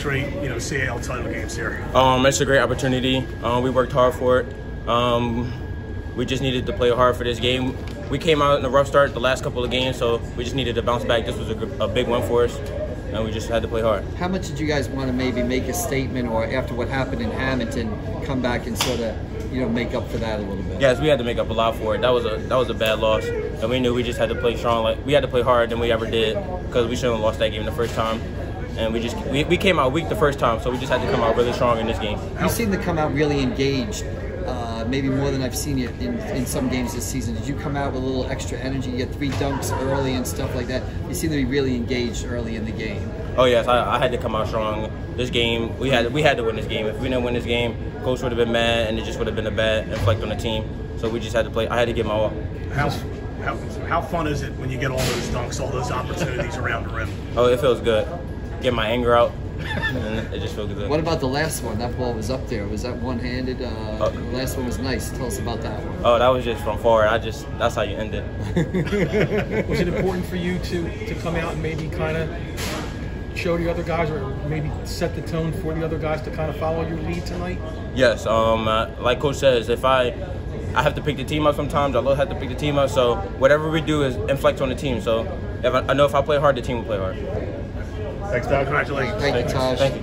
straight, you know, CAL title games here. Um, it's a great opportunity. Um, we worked hard for it. Um, we just needed to play hard for this game. We came out in a rough start the last couple of games, so we just needed to bounce back. This was a, a big one for us, and we just had to play hard. How much did you guys want to maybe make a statement, or after what happened in Hamilton, come back and sort of, you know, make up for that a little bit? Yes, we had to make up a lot for it. That was a that was a bad loss, and we knew we just had to play strong. Like we had to play harder than we ever did because we shouldn't have lost that game the first time. And we just we, we came out weak the first time, so we just had to come out really strong in this game. You seem to come out really engaged, uh, maybe more than I've seen you in, in some games this season. Did you come out with a little extra energy? You had three dunks early and stuff like that. You seem to be really engaged early in the game. Oh yes, I, I had to come out strong. This game, we had we had to win this game. If we didn't win this game, coach would have been mad, and it just would have been a bad effect on the team. So we just had to play. I had to get my all. How, how, how fun is it when you get all those dunks, all those opportunities around the rim? Oh, it feels good. Get my anger out, and it just feels good. What about the last one? That ball was up there. Was that one-handed? Uh, Oh. The last one was nice. Tell us about that one. Oh, that was just from forward. I just that's how you end it. Was it important for you to, to come out and maybe kind of show the other guys or maybe set the tone for the other guys to kind of follow your lead tonight? Yes, um, uh, like coach says, if I I have to pick the team up sometimes, I will have to pick the team up. So whatever we do is inflect on the team. So if I, I know if I play hard, the team will play hard. Thanks, Doug. Congratulations. Thank you, Taj. Thank you.